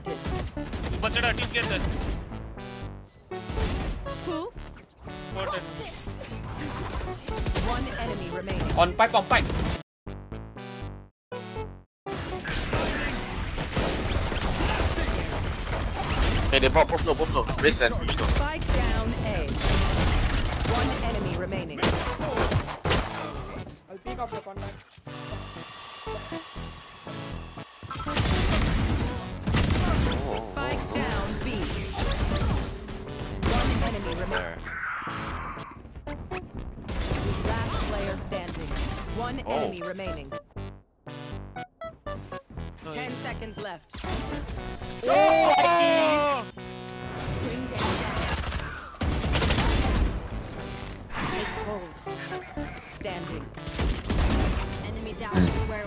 planted. Oops. One enemy remaining. On pipe, on pipe. Hey, they pop, pop, no, pop, no. Race and push. Spike down A. One enemy remaining. I'll contact. One enemy remaining. Last player standing. One oh. enemy remaining. Ten seconds left. Oh! Bring them. Take hold. Standing. Enemy down. Where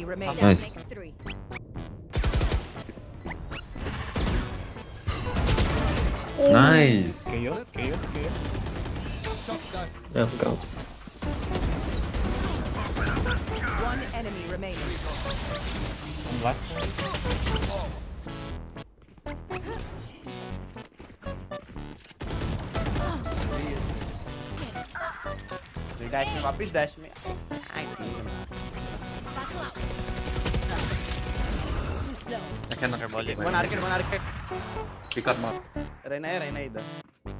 enemy remaining. Nice. Next three. Nice. KO, KO, KO. Yeah, go. One enemy remaining. On black. Dash में वापस dash में I cannot. One arcade, one arcade. Pick up mark. रहना है रहना इधर.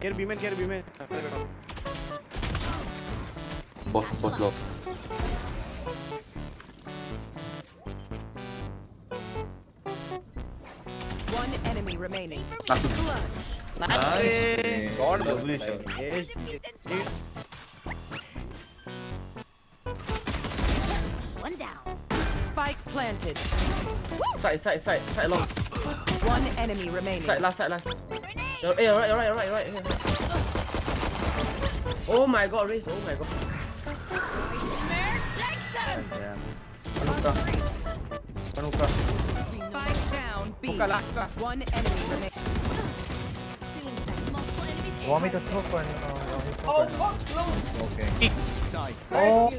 Care B में, care B में. Both, both low. One enemy remaining. Nice. Nice. God bless you. Spike planted. Side, side, side, side along. One enemy remaining. Side, last, side, last. you. hey, eh, alright, alright, alright, alright. Right. Oh my god, race, oh my god. Yeah. Panuka. Panuka. Spike down, B. One enemy remaining. Want me to throw for? Oh, fuck, close. Okay. Oh.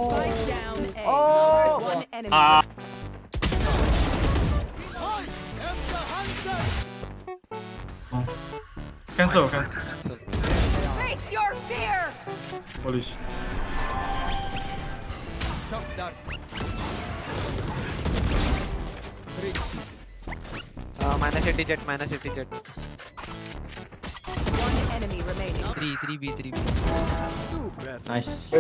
Oh. One enemy. Uh. Cancel, cancel. Face your fear. Polisi. Uh, minus 80 jet, minus 80 jet. Three, three B, three B. Nice.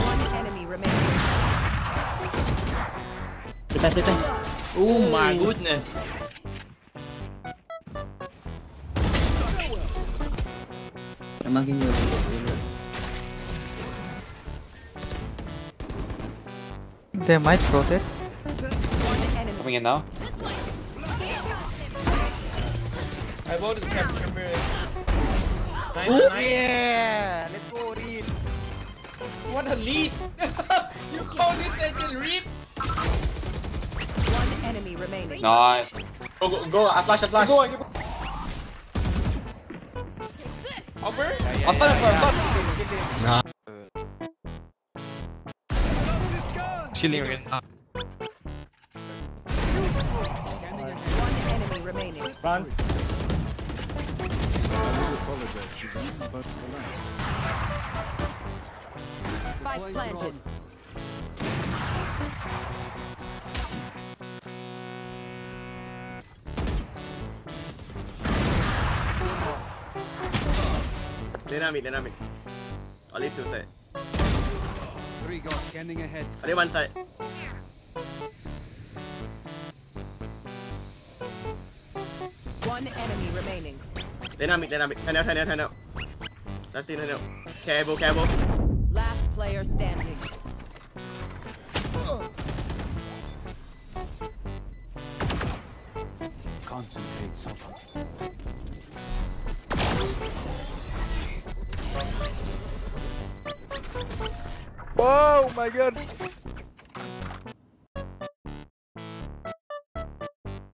One enemy remaining. Oh my goodness. I'm marking you. They might rotate. One. Coming in now. I voted capture Nice, nice. Yeah, let's go read. What a lead! you call it a lead? One enemy remaining. Nice. Go, go, go, I flash, I flash. Go, Upper? Up, up, up, up. Chilling again. One enemy remaining. Run. Spike planted. Dynamic, dynamic. Only two side. Three go scanning ahead. Only one side. One enemy remaining. Dynamic, dynamic. Turn out, turn out, turn out. That's it, turn out. Careful, careful. Last player standing. Concentrate, Sofa. Oh my god.